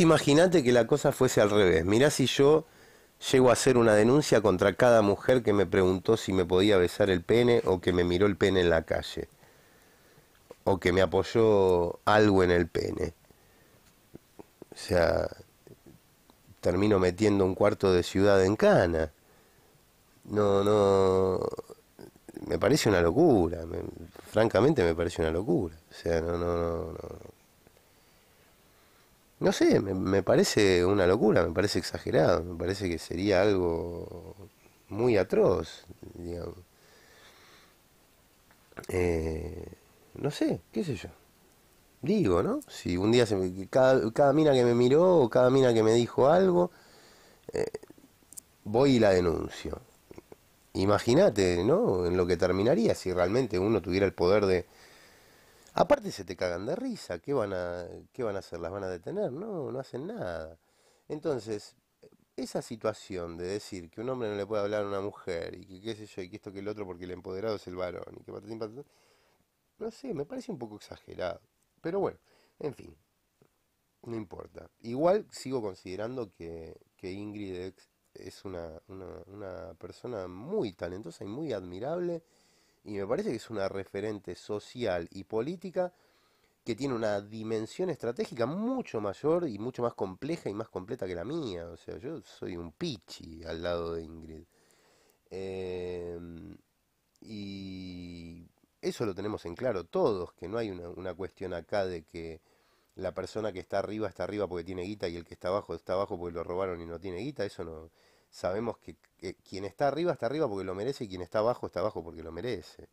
Imagínate que la cosa fuese al revés. Mirá si yo llego a hacer una denuncia contra cada mujer que me preguntó si me podía besar el pene o que me miró el pene en la calle o que me apoyó algo en el pene. O sea, termino metiendo un cuarto de ciudad en cana. No, no, me parece una locura, francamente me parece una locura. O sea, no, no, no, no. No sé, me, parece una locura, me parece exagerado, me parece que sería algo muy atroz, digamos. Eh, no sé, qué sé yo. Digo, ¿no? Si un día se me- cada, cada mina que me miró o cada mina que me dijo algo, eh, voy y la denuncio. Imagínate, ¿no? En lo que terminaría si realmente uno tuviera el poder de... Aparte se te cagan de risa, ¿qué van a, qué van a hacer? ¿Las van a detener? No, no hacen nada. Entonces, esa situación de decir que un hombre no le puede hablar a una mujer y que qué sé yo, y que esto que el otro porque el empoderado es el varón y que patatín, patatán, no sé, me parece un poco exagerado. Pero bueno, en fin, no importa. Igual sigo considerando que, que Ingrid es una, una persona muy talentosa y muy admirable y me parece que es una referente social y política que tiene una dimensión estratégica mucho mayor y mucho más compleja y más completa que la mía. O sea, yo soy un pichi al lado de Ingrid. Eh, y eso lo tenemos en claro todos, que no hay una, una cuestión acá de que la persona que está arriba está arriba porque tiene guita y el que está abajo está abajo porque lo robaron y no tiene guita. Eso no. Sabemos que, que quien está arriba está arriba porque lo merece y quien está abajo está abajo porque lo merece.